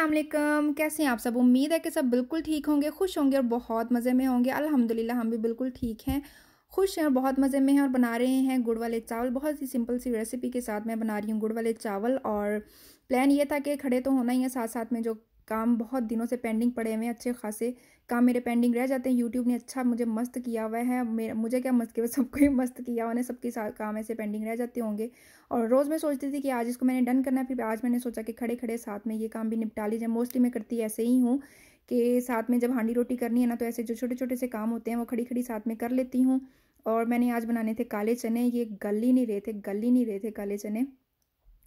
वालेकुम। कैसे हैं आप सब? उम्मीद है कि सब बिल्कुल ठीक होंगे, खुश होंगे और बहुत मज़े में होंगे। अल्हम्दुलिल्लाह, हम भी बिल्कुल ठीक हैं। खुश हैं और बहुत मज़े में हैं और बना रहे हैं गुड़ वाले चावल। बहुत ही सिंपल सी रेसिपी के साथ मैं बना रही हूँ गुड़ वाले चावल और प्लान ये था कि खड़े तो होना ही है साथ साथ में, जो काम बहुत दिनों से पेंडिंग पड़े हुए हैं, अच्छे खासे काम मेरे पेंडिंग रह जाते हैं। यूट्यूब ने अच्छा मुझे मस्त किया हुआ है। मेरा, मुझे क्या मस्त किया सबको ही मस्त किया हुआ है। सबके साथ काम ऐसे पेंडिंग रह जाते होंगे। और रोज़ मैं सोचती थी कि आज इसको मैंने डन करना है, फिर आज मैंने सोचा कि खड़े खड़े साथ में ये काम भी निपटा लीजिए। मोस्टली मैं करती ऐसे ही हूँ कि साथ में जब हांडी रोटी करनी है ना तो ऐसे जो छोटे छोटे से काम होते हैं, वो खड़ी खड़ी साथ में कर लेती हूँ। और मैंने आज बनाने थे काले चने। ये गल ही नहीं रहे थे, गल ही नहीं रहे थे काले चने।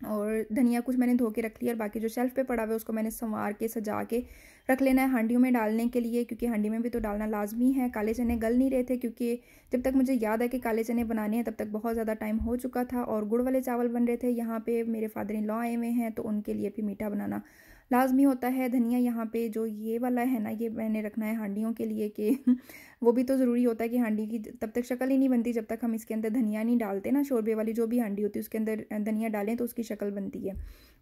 और धनिया कुछ मैंने धो के रख लिया और बाकी जो शेल्फ़ पे पड़ा हुआ है, उसको मैंने संवार के, सजा के रख लेना है हांडियों में डालने के लिए, क्योंकि हांडी में भी तो डालना लाजमी है। काले चने गल नहीं रहे थे, क्योंकि जब तक मुझे याद है कि काले चने बनाने हैं, तब तक बहुत ज़्यादा टाइम हो चुका था और गुड़ वाले चावल बन रहे थे। यहाँ पे मेरे फादर इन लॉ आए हुए हैं तो उनके लिए भी मीठा बनाना लाजमी होता है धनिया यहाँ पे जो ये वाला है ना, ये मैंने रखना है हांडियों के लिए कि वो भी तो ज़रूरी होता है कि हांडी की तब तक शक्ल ही नहीं बनती, जब तक हम इसके अंदर धनिया नहीं डालते ना, शोरबे वाली जो भी हांडी होती है, उसके अंदर धनिया डालें तो उसकी शक्ल बनती है।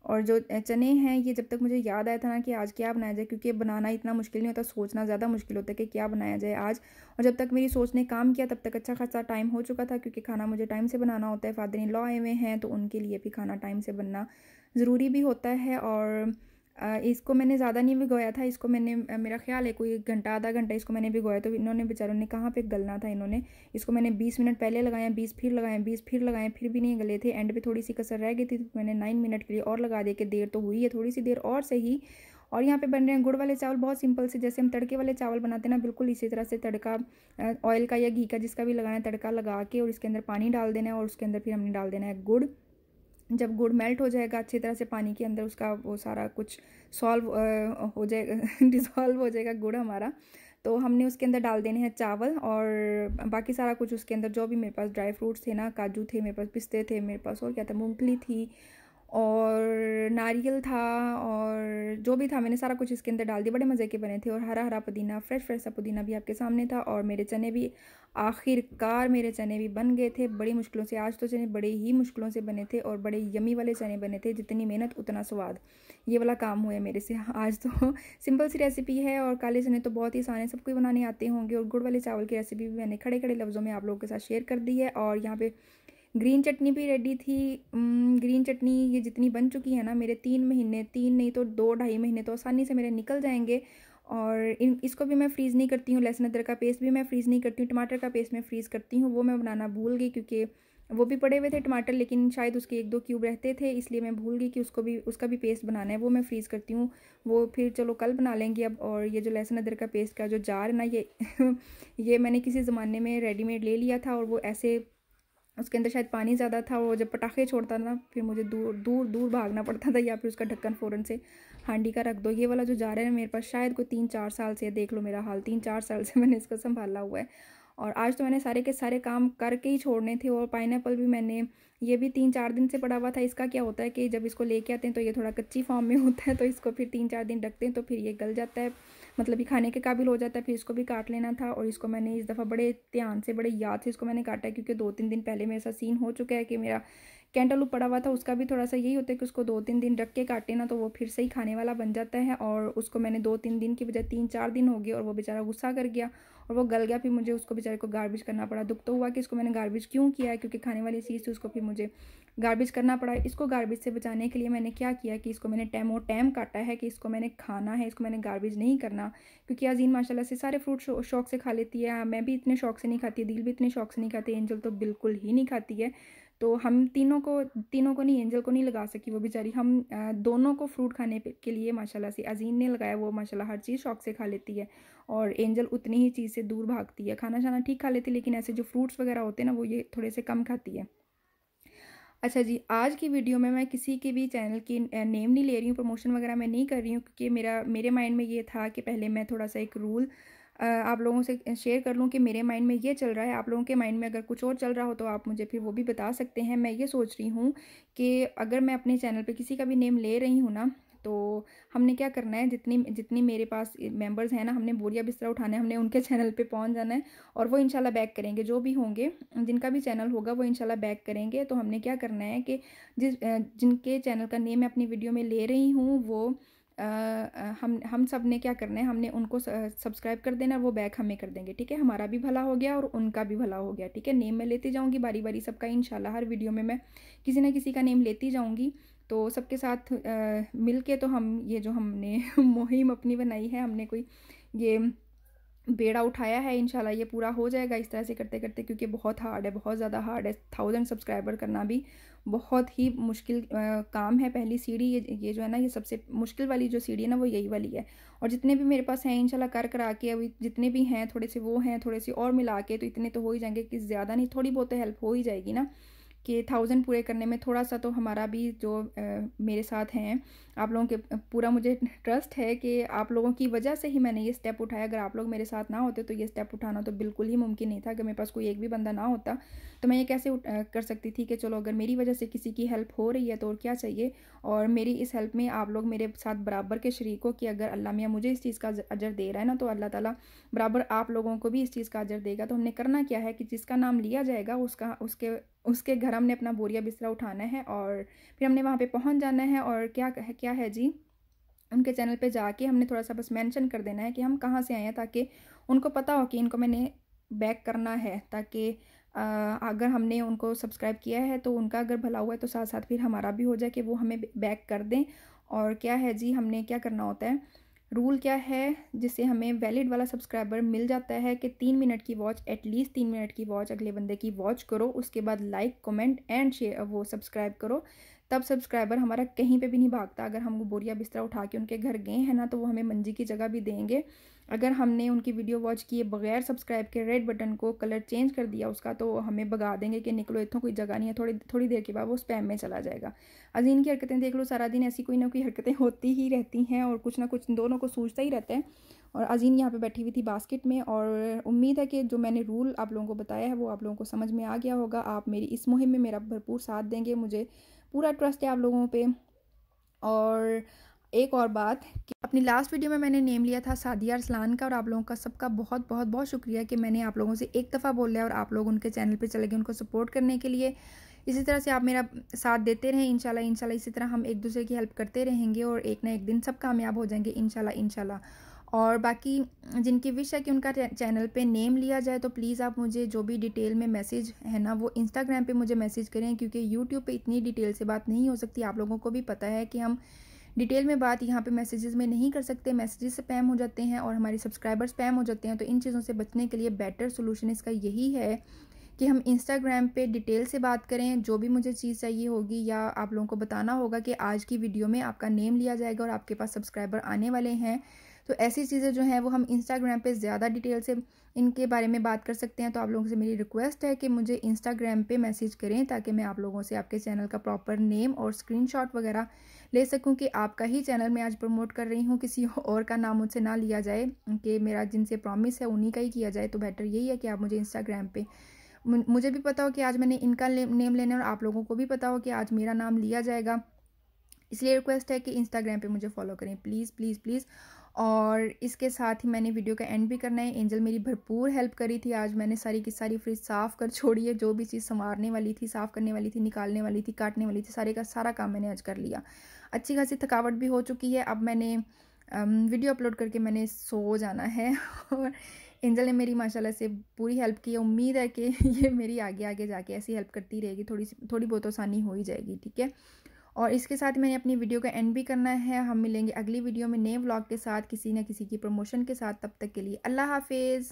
और जो चने हैं, ये जब तक मुझे याद आया था ना कि आज क्या बनाया जाए, क्योंकि बनाना इतना मुश्किल नहीं होता, सोचना ज़्यादा मुश्किल होता है कि क्या बनाया जाए आज। और जब तक मेरी सोच ने काम किया, तब तक अच्छा खासा टाइम हो चुका था, क्योंकि खाना मुझे टाइम से बनाना होता है, फादर इन लॉ आए हुए हैं तो उनके लिए भी खाना टाइम से बनना ज़रूरी भी होता है। और इसको मैंने ज़्यादा नहीं भिगोया था, इसको मैंने मेरा ख्याल है कोई घंटा, आधा घंटा इसको मैंने भिगोया तो इन्होंने बेचारों ने कहाँ पे गलना था इन्होंने। इसको मैंने बीस मिनट पहले लगाया, बीस फिर लगाए बीस फिर लगाए फिर भी नहीं गले थे। एंड पे थोड़ी सी कसर रह गई थी तो मैंने नाइन मिनट के लिए और लगा दिया कि देर तो हुई है, थोड़ी सी देर और सही। और यहाँ पे बन रहे हैं गुड़ वाले चावल, बहुत सिंपल से, जैसे हम तड़के वाले चावल बनाते हैं ना, बिल्कुल इसी तरह से तड़का ऑयल का या घी का जिसका भी लगाना है, तड़का लगा के और इसके अंदर पानी डाल देना है और उसके अंदर फिर हमने डाल देना है गुड़। जब गुड़ मेल्ट हो जाएगा अच्छी तरह से पानी के अंदर उसका वो सारा कुछ सॉल्व हो जाएगा डिज़ोल्व हो जाएगा गुड़ हमारा। तो हमने उसके अंदर डाल देने हैं चावल और बाकी सारा कुछ उसके अंदर जो भी मेरे पास ड्राई फ्रूट्स थे ना, काजू थे, मेरे पास पिस्ते थे, मेरे पास और क्या था, मूँगफली थी और नारियल था और जो भी था, मैंने सारा कुछ इसके अंदर डाल दिया। बड़े मज़े के बने थे और हरा हरा पुदीना, फ्रेश फ्रेश सा पुदीना भी आपके सामने था और मेरे चने भी आखिरकार मेरे चने भी बन गए थे। बड़ी मुश्किलों से, आज तो चने बड़े ही मुश्किलों से बने थे और बड़े यमी वाले चने बने थे, जितनी मेहनत, उतना स्वाद। ये वाला काम हुआ है मेरे से। आज तो सिंपल सी रेसिपी है और काले चने तो बहुत ही आसान है सबको बनाने आते होंगे और गुड़ वाले चावल की रेसिपी भी मैंने खड़े खड़े लफ्ज़ों में आप लोगों के साथ शेयर कर दी है और यहाँ पे ग्रीन चटनी भी रेडी थी। ग्रीन चटनी ये जितनी बन चुकी है ना, मेरे तीन महीने, तीन नहीं तो दो, ढाई महीने तो आसानी से मेरे निकल जाएँगे। और इन, इसको भी मैं फ्रीज़ नहीं करती हूँ। लहसुन अदरक का पेस्ट भी मैं फ्रीज़ नहीं करती हूँ। टमाटर का पेस्ट मैं फ्रीज़ करती हूँ। वो मैं बनाना भूल गई क्योंकि वो भी पड़े हुए थे टमाटर, लेकिन शायद उसके एक दो क्यूब रहते थे, इसलिए मैं भूल गई कि उसको भी, उसका भी पेस्ट बनाना है। वो मैं फ्रीज़ करती हूँ। वो फिर चलो कल बना लेंगे अब। और ये जो लहसुन अदरक का पेस्ट का जो जार है ना, ये ये मैंने किसी ज़माने में रेडीमेड ले लिया था और वो ऐसे उसके अंदर शायद पानी ज़्यादा था, वो जब पटाखे छोड़ता था फिर मुझे दूर दूर दूर भागना पड़ता था या फिर उसका ढक्कन फ़ौरन से हांडी का रख दो। ये वाला जो जा रहा है मेरे पास, शायद कोई तीन चार साल से, देख लो मेरा हाल, तीन चार साल से मैंने इसको संभाला हुआ है। और आज तो मैंने सारे के सारे काम करके ही छोड़ने थे और पाइन भी मैंने, ये भी तीन चार दिन से पड़ा हुआ था। इसका क्या होता है कि जब इसको लेके आते हैं तो ये थोड़ा कच्ची फॉर्म में होता है तो इसको फिर तीन चार दिन रखते हैं तो फिर ये गल जाता है। मतलब ये खाने के काबिल हो जाता है, फिर इसको भी काट लेना था और इसको मैंने इस दफ़ा बड़े ध्यान से, बड़े याद से इसको मैंने काटा क्योंकि दो तीन दिन पहले मेरे साथ सीन हो चुका है कि मेरा कैंटल पड़ा हुआ था, उसका भी थोड़ा सा यही होता है कि उसको दो तीन दिन रख के काटे ना तो वो फिर से ही खाने वाला बन जाता है और उसको मैंने दो तीन दिन की बजाय तीन चार दिन हो गए और वो बेचारा गुस्सा कर गया और वो गल गया, फिर मुझे उसको बेचारे को गार्बेज करना पड़ा। दुख तो हुआ कि इसको मैंने गार्बेज क्यों किया है? क्योंकि खाने वाली चीज़ थी, उसको फिर मुझे गार्बेज करना पड़ा। इसको गार्बेज से बचाने के लिए मैंने क्या किया कि इसको मैंने टैमो टैम काटा है कि इसको मैंने खाना है, इसको मैंने गार्बेज नहीं करना। क्योंकि अजीन माशाला से सारे फ्रूट शौक से खा लेती है। मैं भी इतने शौक से नहीं खाती, दिल भी इतने शौक से नहीं खाती एंजल तो बिल्कुल ही नहीं खाती है। तो हम तीनों को तीनों को नहीं, एंजल को नहीं लगा सकी वो बेचारी। हम दोनों को फ्रूट खाने के लिए माशाल्लाह से अजीन ने लगाया वो माशाल्लाह हर चीज़ शौक से खा लेती है। और एंजल उतनी ही चीज़ से दूर भागती है। खाना शाना ठीक खा लेती है, लेकिन ऐसे जो फ्रूट्स वगैरह होते हैं ना, वो ये थोड़े से कम खाती है। अच्छा जी, आज की वीडियो में मैं किसी के भी चैनल की नेम नहीं ले रही हूँ, प्रमोशन वगैरह मैं नहीं कर रही हूँ, क्योंकि मेरा, मेरे माइंड में ये था कि पहले मैं थोड़ा सा एक रूल आप लोगों से शेयर कर लूँ कि मेरे माइंड में ये चल रहा है। आप लोगों के माइंड में अगर कुछ और चल रहा हो तो आप मुझे फिर वो भी बता सकते हैं। मैं ये सोच रही हूँ कि अगर मैं अपने चैनल पर किसी का भी नेम ले रही हूँ ना तो हमने क्या करना है? जितनी जितनी मेरे पास मेंबर्स हैं ना, हमने बोरिया बिस्तरा उठाना है, हमने उनके चैनल पे पहुँच जाना है और वो इंशाल्लाह बैक करेंगे। जो भी होंगे, जिनका भी चैनल होगा, वो इंशाल्लाह बैक करेंगे। तो हमने क्या करना है कि जिस, जिनके चैनल का नेम मैं अपनी वीडियो में ले रही हूँ, वो हम हम सबने क्या करना है, हमने उनको सब्सक्राइब कर देना, वो बैक हमें कर देंगे, ठीक है? हमारा भी भला हो गया और उनका भी भला हो गया, ठीक है? नेम मैं लेती जाऊँगी बारी बारी सबका इन हर वीडियो में मैं किसी ना किसी का नेम लेती जाऊँगी। तो सबके साथ मिल के तो हम, ये जो हमने मुहिम अपनी बनाई है, हमने कोई ये बेड़ा उठाया है, इंशाल्लाह ये पूरा हो जाएगा इस तरह से करते करते क्योंकि बहुत हार्ड है, बहुत ज़्यादा हार्ड है। थाउज़ेंड सब्सक्राइबर करना भी बहुत ही मुश्किल काम है पहली सीढ़ी। ये ये जो है ना, ये सबसे मुश्किल वाली जो सीढ़ी है ना, वो यही वाली है। और जितने भी मेरे पास हैं, इंशाल्लाह कर करा के अभी जितने भी हैं, थोड़े से वो हैं, थोड़े से और मिला के तो इतने तो हो ही जाएँगे कि ज़्यादा नहीं, थोड़ी बहुत हेल्प हो ही जाएगी ना। कि थाउज़ेंड पूरे करने में थोड़ा सा तो हमारा भी जो आ, मेरे साथ हैं आप लोगों के पूरा मुझे ट्रस्ट है कि आप लोगों की वजह से ही मैंने ये स्टेप उठाया। अगर आप लोग मेरे साथ ना होते तो ये स्टेप उठाना तो बिल्कुल ही मुमकिन नहीं था अगर मेरे पास कोई एक भी बंदा ना होता तो मैं ये कैसे आ, कर सकती थी कि चलो अगर मेरी वजह से किसी की हेल्प हो रही है तो और क्या चाहिए? और मेरी इस हेल्प में आप लोग मेरे साथ बराबर के शरीक हो कि अगर अल्लाह मियाँ मुझे इस चीज़ का अजर दे रहा है ना तो अल्लाह ताला बराबर आप लोगों को भी इस चीज़ का अजर देगा। तो हमने करना क्या है कि जिसका नाम लिया जाएगा उसका उसके उसके घर हमने अपना बोरिया बिस्तरा उठाना है और फिर हमने वहाँ पे पहुँच जाना है और क्या क्या है जी? उनके चैनल पे जाके हमने थोड़ा सा बस मेंशन कर देना है कि हम कहाँ से आए हैं ताकि उनको पता हो कि इनको मैंने बैक करना है ताकि अगर हमने उनको सब्सक्राइब किया है तो उनका अगर भला हुआ है तो साथ साथ फिर हमारा भी हो जाए कि वो हमें बैक कर दें। और क्या है जी? हमने क्या करना होता है? रूल क्या है जिससे हमें वैलिड वाला सब्सक्राइबर मिल जाता है कि तीन मिनट की वॉच एटलीस्ट तीन मिनट की वॉच अगले बंदे की वॉच करो, उसके बाद लाइक कमेंट एंड शेयर वो सब्सक्राइब करो। तब सब्सक्राइबर हमारा कहीं पे भी नहीं भागता। अगर हम वो बोरिया बिस्तरा उठा के उनके घर गए हैं ना तो वो हमें मंजी की जगह भी देंगे। अगर हमने उनकी वीडियो वॉच किए बगैर सब्सक्राइब के रेड बटन को कलर चेंज कर दिया उसका तो हमें भगा देंगे कि निकलो इतों कोई जगह नहीं है, थोड़ी थोड़ी देर के बाद वो स्पैम में चला जाएगा। अजीन की हरकतें देख लो सारा दिन ऐसी कोई ना कोई हरकतें होती ही रहती हैं और कुछ ना कुछ दोनों को सूझता ही रहता है। और अजीन यहाँ पे बैठी हुई थी बास्केट में और उम्मीद है कि जो मैंने रूल आप लोगों को बताया है, वो आप लोगों को समझ में आ गया होगा। आप मेरी इस मुहिम में मेरा भरपूर साथ देंगे, मुझे पूरा ट्रस्ट है आप लोगों पे। और एक और बात कि अपनी लास्ट वीडियो में मैंने नेम लिया था सादिया अरसलान का और आप लोगों का सबका बहुत बहुत बहुत शुक्रिया कि मैंने आप लोगों से एक दफ़ा बोल लिया और आप लोग उनके चैनल पे चले गए उनको सपोर्ट करने के लिए। इसी तरह से आप मेरा साथ देते रहें, इंशाल्लाह इंशाल्लाह, इसी तरह हम एक दूसरे की हेल्प करते रहेंगे और एक ना एक दिन सब कामयाब हो जाएँगे, इंशाल्लाह इंशाल्लाह। और बाकी जिनकी विश है कि उनका चैनल पे नेम लिया जाए तो प्लीज़ आप मुझे जो भी डिटेल में मैसेज है ना, वो इंस्टाग्राम पे मुझे मैसेज करें, क्योंकि यूट्यूब पे इतनी डिटेल से बात नहीं हो सकती। आप लोगों को भी पता है कि हम डिटेल में बात यहाँ पे मैसेजेस में नहीं कर सकते। मैसेजेस स्पैम हो जाते हैं और हमारे सब्सक्राइबर्स स्पैम हो जाते हैं। तो इन चीज़ों से बचने के लिए बेटर सोल्यूशन इसका यही है कि हम इंस्टाग्राम पे डिटेल से बात करें, जो भी मुझे चीज़ चाहिए होगी या आप लोगों को बताना होगा कि आज की वीडियो में आपका नेम लिया जाएगा और आपके पास सब्सक्राइबर आने वाले हैं। तो ऐसी चीज़ें जो हैं, वो हम इंस्टाग्राम पे ज़्यादा डिटेल से इनके बारे में बात कर सकते हैं। तो आप लोगों से मेरी रिक्वेस्ट है कि मुझे इंस्टाग्राम पे मैसेज करें ताकि मैं आप लोगों से आपके चैनल का प्रॉपर नेम और स्क्रीनशॉट वगैरह ले सकूँ कि आपका ही चैनल मैं आज प्रमोट कर रही हूँ, किसी और का नाम मुझसे ना लिया जाए, कि मेरा जिनसे प्रॉमिस है उन्हीं का ही किया जाए। तो बेटर यही है कि आप मुझे इंस्टाग्राम पर मुझे भी पता हो कि आज मैंने इनका नेम लेना और आप लोगों को भी पता हो कि आज मेरा नाम लिया जाएगा। इसलिए रिक्वेस्ट है कि इंस्टाग्राम पे मुझे फॉलो करें। प्लीज़ प्लीज़ प्लीज़ और इसके साथ ही मैंने वीडियो का एंड भी करना है। एंजल मेरी भरपूर हेल्प करी थी। आज मैंने सारी की सारी फ्रिज साफ़ कर छोड़ी है। जो भी चीज़ संवारने वाली थी, साफ़ करने वाली थी, निकालने वाली थी, काटने वाली थी, सारे का सारा काम मैंने आज कर लिया। अच्छी खासी थकावट भी हो चुकी है। अब मैंने वीडियो अपलोड करके मैंने सो जाना है। और एंजल ने मेरी, माशाल्लाह से पूरी हेल्प की है। उम्मीद है कि ये मेरी आगे आगे जाके ऐसी हेल्प करती रहेगी। थोड़ी थोड़ी बहुत आसानी हो ही जाएगी, ठीक है? और इसके साथ मैंने अपनी वीडियो का एंड भी करना है। हम मिलेंगे अगली वीडियो में नए व्लॉग के साथ, किसी न किसी की प्रमोशन के साथ। तब तक के लिए अल्लाह हाफिज़।